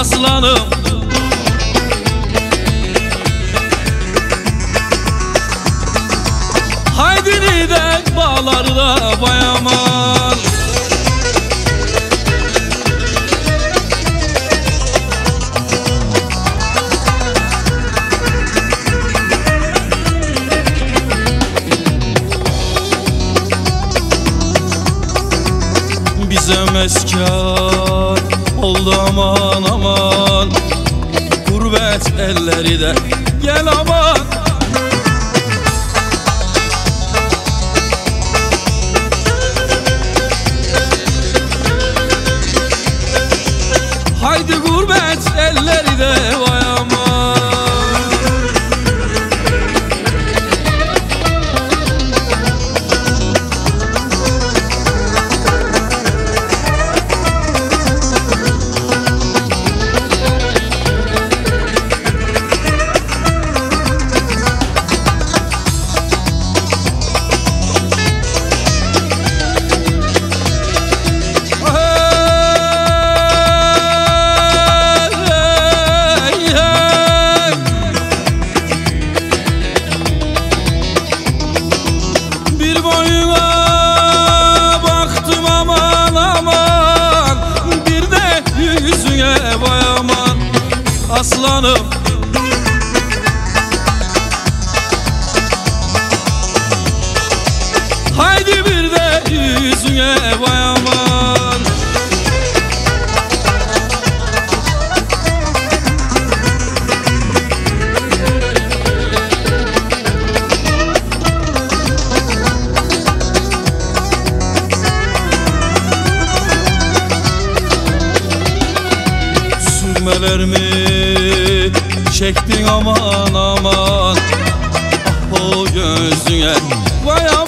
aslanım. Haydi nidek bağlarda bayaman. Bize meskar oldu aman aman. Gurbet elleri de gel aman. Haydi gurbet elleri de Aslanım Haydi bir de yüzüne vay aman Sürmelerimi çektin aman aman. Ah o gözüne vay aman